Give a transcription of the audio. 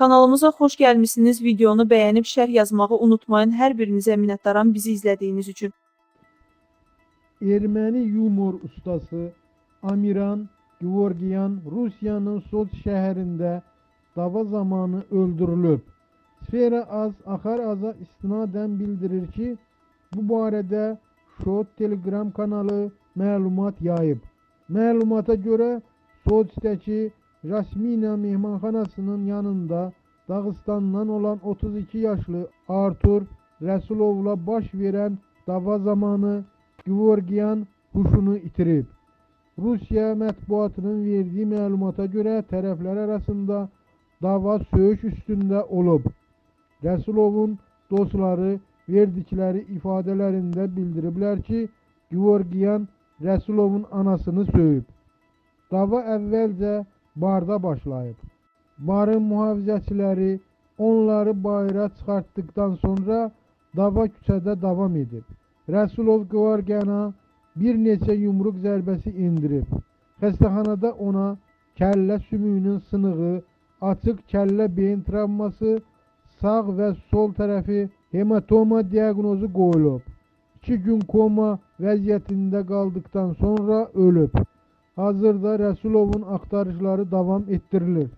Kanalımıza xoş gəlmisiniz. Videonu bəyənib şərh yazmağı unutmayın. Hər birinizə minnətdaram bizi izlədiyiniz üçün. Erməni yumor ustası Amiran Gevorgyan Rusiyanın Soç şəhərində dava zamanı öldürülüb. Sfera Az Axar Aza istinadən bildirir ki, bu barədə Şot Telegram kanalı məlumat yayıb. Məlumata görə Soçdəki Jasmina mehmanxanasının yanında Dağıstandan olan 32 yaşlı Artur Rəsulovla baş verən dava zamanı Gevorgyan huşunu itirib. Rusiya mətbuatının verdiyi məlumata görə tərəflər arasında dava söyüş üstündə olub. Rəsulovun dostları verdikləri ifadələrində bildiriblər ki, Gevorgyan Rəsulovun anasını söyüb. Dava əvvəlcə barda başlayıb. Barın mühafizəçiləri onları bayıra çıxartdıqdan sonra dava küçədə davam edib. Rəsulov Gevorgyana bir neçə yumruq zərbəsi indirib. Xəstəxanada ona kəllə sümüyünün sınığı, açıq kəllə beyin travması, sağ və sol tərəfi hematoma diaqnozu qoyulub. 2 gün koma vəziyyətində qaldıqdan sonra ölüb. Hazırda Rəsulovun axtarışları davam etdirilir.